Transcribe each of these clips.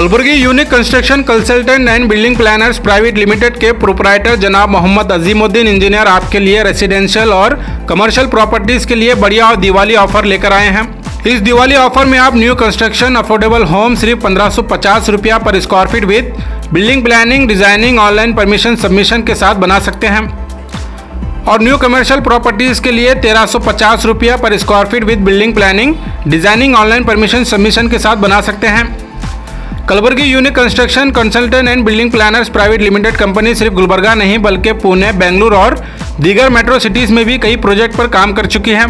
Kalaburagi unique construction consultant and building planners private limited के proprietor जनाब Mohammed Azimuddin engineer आपके लिए रेसिडेंशियल और कमर्शियल प्रॉपर्टीज़ के लिए बढ़िया और दिवाली ऑफ़र लेकर आए हैं। इस दिवाली ऑफ़र में आप न्यू कंस्ट्रक्शन अफोर्डेबल होम सिर्फ़ पंद्रह सौ रुपया पर square feet with building planning designing online permission submission के साथ बना सकते हैं। और न्यू कमर्शियल प्रॉपर्टीज़ के लिए तेरह सौ पचास रुपया पर square feet with building planning designing online permission submission के साथ बना सकते हैं। Kalaburagi unique construction consultant and building planners private limited company सिर्फ़ गुलबर्गा नहीं, बल्कि पुणे, बेंगलुरु और दीगर मेट्रो सिटीज़ में भी कई प्रोजेक्ट पर काम कर चुकी है।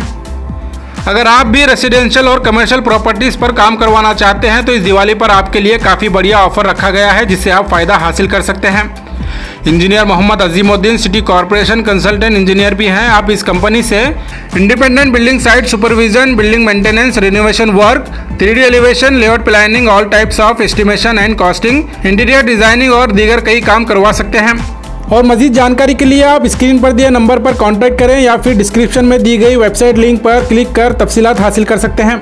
अगर आप भी रेसिडेंशियल और कमर्शियल प्रॉपर्टीज़ पर काम करवाना चाहते हैं तो इस दिवाली पर आपके लिए काफ़ी बढ़िया ऑफ़र रखा गया है, जिससे आप फ़ायदा हासिल कर सकते हैं। Engineer Mohammed Azimuddin city corporation consultant engineer भी हैं। आप इस कंपनी से independent building site supervision, building maintenance renovation work three D elevation layout planning all types of estimation and costing interior designing और दीगर कई काम करवा सकते हैं। और मजीद जानकारी के लिए आप स्क्रीन पर दिए नंबर पर कॉन्टैक्ट करें या फिर डिस्क्रिप्शन में दी गई वेबसाइट लिंक पर क्लिक कर तफसीत हासिल कर सकते हैं।